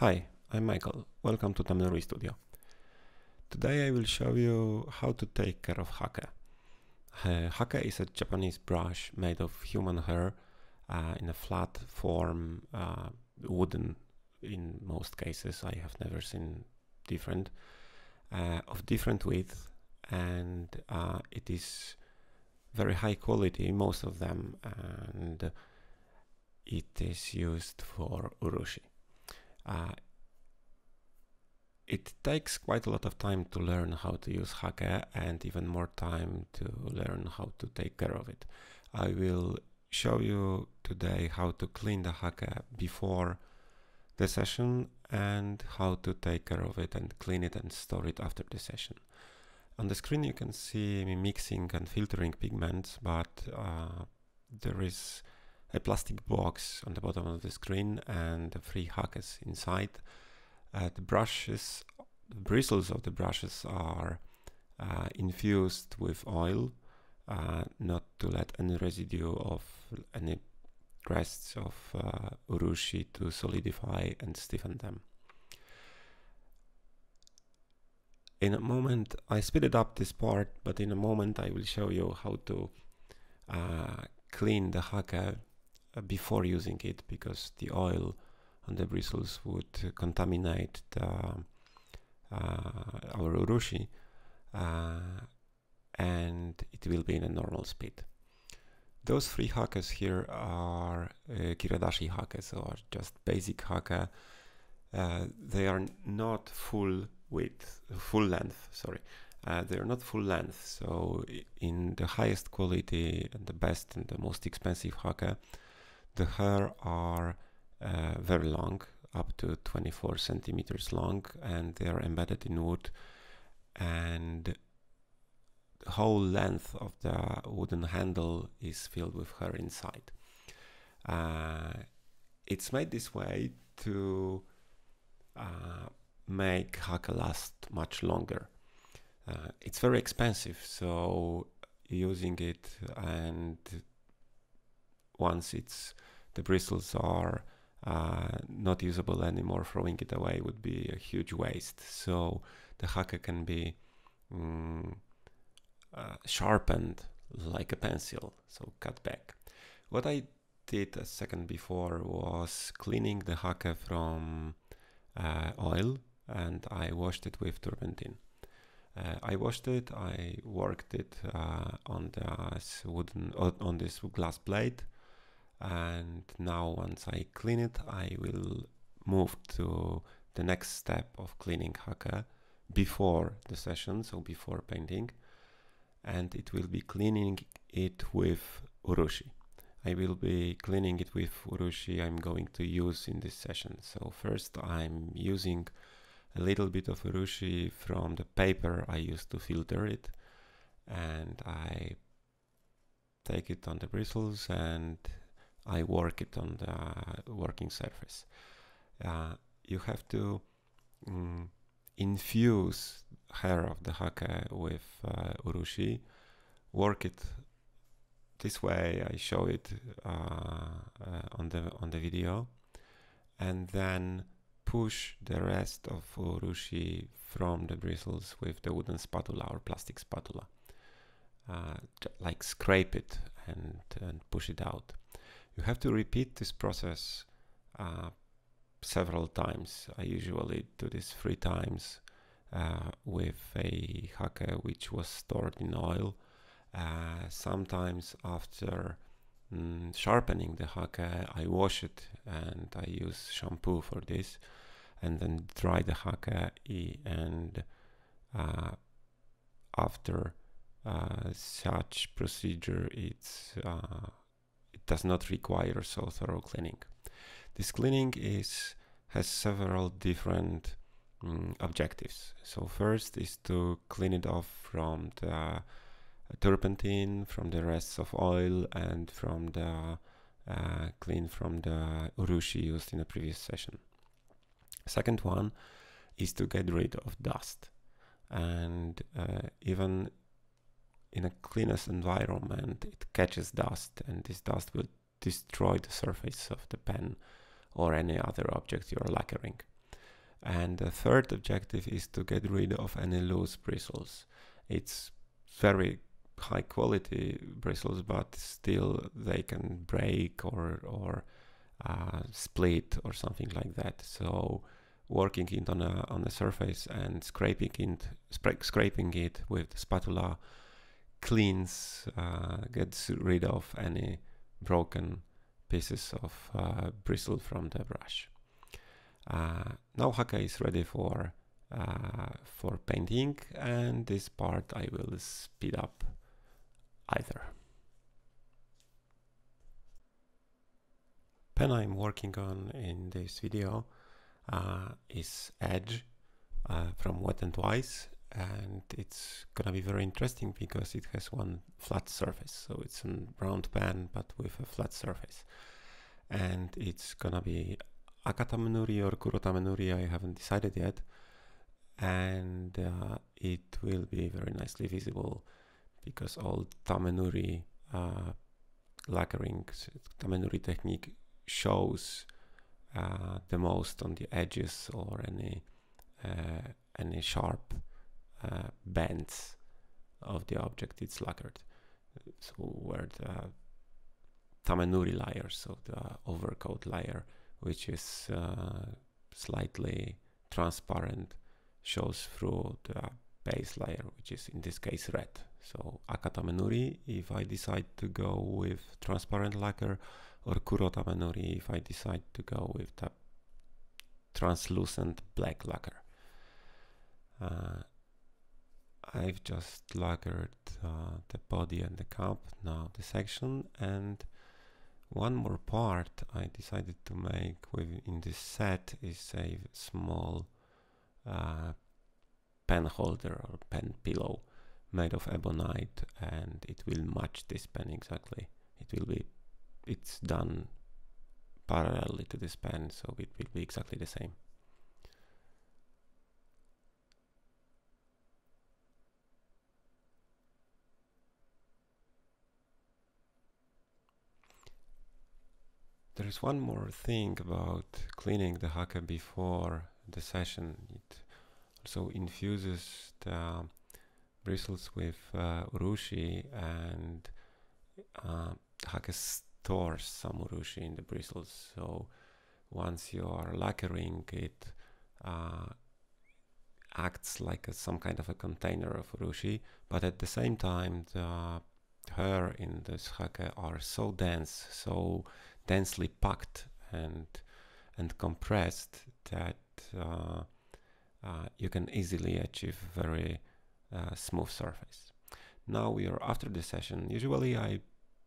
Hi, I'm Michal. Welcome to Tamenuri Studio. Today I will show you how to take care of hake. Uh, hake is a Japanese brush made of human hair uh, in a flat form, uh, wooden in most cases. I have never seen different, uh, of different width, and uh, it is very high quality, most of them, and it is used for urushi. Uh, it takes quite a lot of time to learn how to use hake and even more time to learn how to take care of it. I will show you today how to clean the hake before the session and how to take care of it and clean it and store it after the session. On the screen you can see me mixing and filtering pigments, but uh, there is a plastic box on the bottom of the screen and three hakes inside. Uh, the brushes, the bristles of the brushes are uh, infused with oil, uh, not to let any residue of any crests of uh, urushi to solidify and stiffen them. In a moment, I speeded up this part, but in a moment I will show you how to uh, clean the hake uh, before using it because the oil on the bristles would contaminate the, uh, our urushi uh, and it will be in a normal speed. Those three hakes here are uh, kiradashi hakes or just basic hake. Uh, they are not full width, full length, sorry. Uh, they are not full length, so in the highest quality and the best and the most expensive hake, the hair are uh, very long, up to 24 centimeters long, and they are embedded in wood. And the whole length of the wooden handle is filled with hair inside. Uh, it's made this way to uh, make hake last much longer. Uh, it's very expensive, so using it and once it's the bristles are uh, not usable anymore, throwing it away would be a huge waste. So the hake can be um, uh, sharpened like a pencil, so cut back. What I did a second before was cleaning the hake from uh, oil and I washed it with turpentine. Uh, I washed it, I worked it uh, on this wooden on this glass plate and now once I clean it I will move to the next step of cleaning hake before the session so before painting. And it will be cleaning it with urushi I will be cleaning it with urushi I'm going to use in this session. So first I'm using a little bit of urushi from the paper I used to filter it. And I take it on the bristles and I work it on the working surface. Uh, you have to um, infuse hair of the hake with uh, urushi, work it this way. I show it uh, uh, on the on the video, and then push the rest of urushi from the bristles with the wooden spatula or plastic spatula. Uh, like scrape it and, and push it out. You have to repeat this process uh, several times. I usually do this three times uh, with a hake which was stored in oil. Uh, sometimes after mm, sharpening the hake, I wash it and I use shampoo for this and then dry the hake and uh, after uh, such procedure it's uh, does not require so thorough cleaning. This cleaning is has several different um, objectives. So first is to clean it off from the turpentine, from the rests of oil, and from the uh, clean from the urushi used in the previous session. Second one is to get rid of dust. And uh, even in a cleanest environment, it catches dust, and this dust will destroy the surface of the pen or any other object you're lacquering. And the third objective is to get rid of any loose bristles. It's very high quality bristles, but still they can break or, or uh, split or something like that. So working it on a, on a surface and scraping it, scraping it with spatula cleans, uh, gets rid of any broken pieces of uh, bristle from the brush. Uh, now hake is ready for for painting and this part I will speed up either. Pen I'm working on in this video uh, is Edge uh, from Wet and Wise and it's gonna be very interesting because it has one flat surface. So it's a round pan but with a flat surface. And it's gonna be Aka Tamenuri or Kuro Tamenuri I haven't decided yet. And uh, it will be very nicely visible because all Tamenuri uh, lacquering Tamenuri technique shows uh, the most on the edges or any uh, any sharp uh, bends of the object it's lacquered. So where the Tamenuri layer, so the overcoat layer, which is uh, slightly transparent, shows through the base layer, which is in this case red. So Aka Tamenuri, if I decide to go with transparent lacquer, or Kuro Tamenuri, if I decide to go with the translucent black lacquer. Uh, I've just lacquered uh, the body and the cup, now the section, and one more part I decided to make in this set is a small uh, pen holder or pen pillow made of ebonite and it will match this pen exactly. It will be, it's done parallelly to this pen so it will be exactly the same. There is one more thing about cleaning the hake before the session. It also infuses the bristles with uh, urushi and uh, hake stores some urushi in the bristles. So once you are lacquering it, uh, acts like a, some kind of a container of urushi, but at the same time the hair in this hake are so dense, so densely packed and and compressed that uh, uh, you can easily achieve very uh, smooth surface. Now we are after the session. Usually I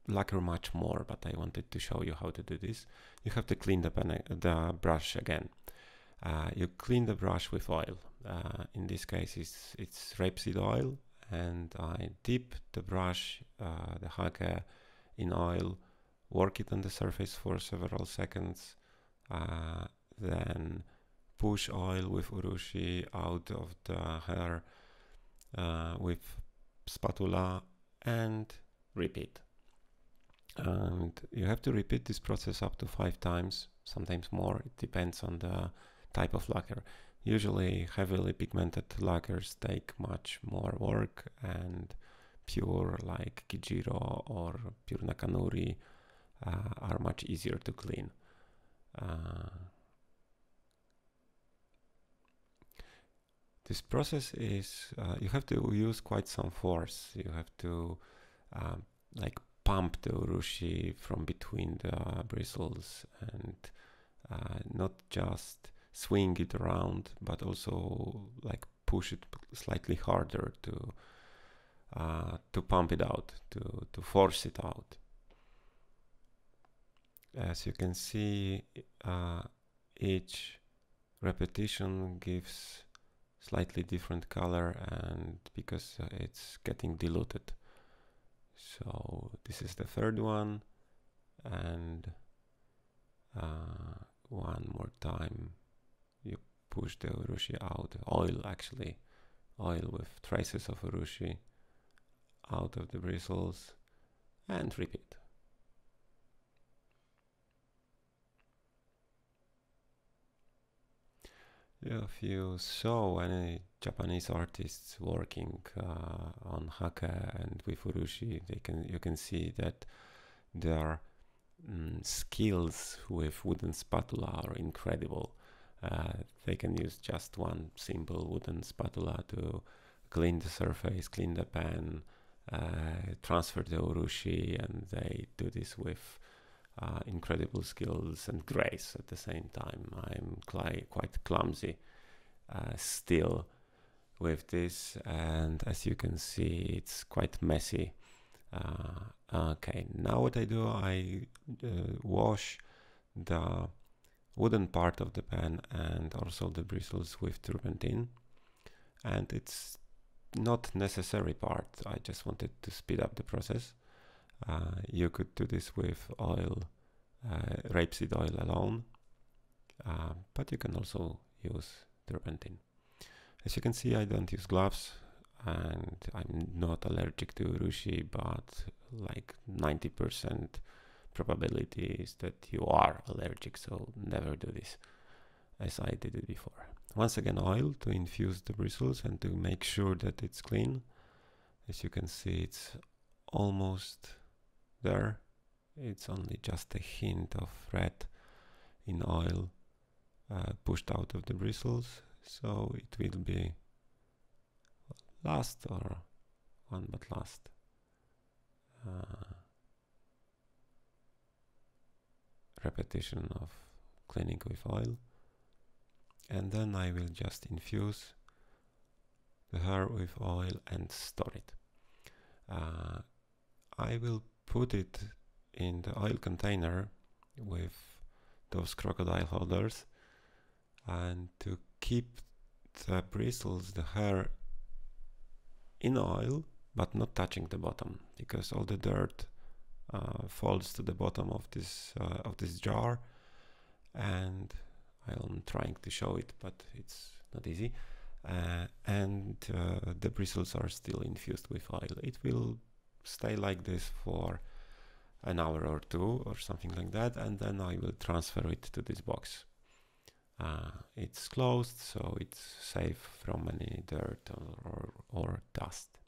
lacquer much more, but I wanted to show you how to do this. You have to clean the, the brush again. Uh, you clean the brush with oil. Uh, in this case, it's, it's rapeseed oil, and I dip the brush, uh, the hake, in oil work it on the surface for several seconds, uh, then push oil with urushi out of the hair uh, with spatula and repeat. And you have to repeat this process up to five times, sometimes more. It depends on the type of lacquer. Usually heavily pigmented lacquers take much more work and pure like Kijiro or pure Nakanuri uh, are much easier to clean. Uh, this process is uh, you have to use quite some force. You have to um, like pump the urushi from between the bristles and uh, not just swing it around, but also like push it slightly harder to uh, to pump it out, to to force it out. As you can see uh, each repetition gives slightly different color and because uh, it's getting diluted. So this is the third one and uh, one more time push the urushi out. Oil actually. Oil with traces of urushi out of the bristles and repeat. If you saw any Japanese artists working uh, on hake and with urushi, they can you can see that their mm, skills with wooden spatula are incredible. Uh, they can use just one simple wooden spatula to clean the surface, clean the pan, uh, transfer the urushi, and they do this with uh, incredible skills and grace at the same time. I'm quite clumsy uh, still with this, and as you can see, it's quite messy. Uh, okay, now what I do, I uh, wash the wooden part of the pan and also the bristles with turpentine, and it's not necessary part. I just wanted to speed up the process. Uh, you could do this with oil, uh, rapeseed oil alone, uh, but you can also use turpentine. As you can see, I don't use gloves and I'm not allergic to urushi, but like 90% probability is that you are allergic, so never do this as I did it before. Once again, oil to infuse the bristles and to make sure that it's clean. As you can see, it's almost there. It's only just a hint of red in oil uh, pushed out of the bristles, so it will be last or one but last. Uh, repetition of cleaning with oil and then I will just infuse the hair with oil and store it. Uh, I will put it in the oil container with those crocodile holders and to keep the bristles, the hair in oil but not touching the bottom because all the dirt uh, falls to the bottom of this uh, of this jar and I'm trying to show it, but it's not easy. Uh, and uh, the bristles are still infused with oil. It will stay like this for an hour or two or something like that, and then I will transfer it to this box. Uh, it's closed, so it's safe from any dirt or, or, or dust.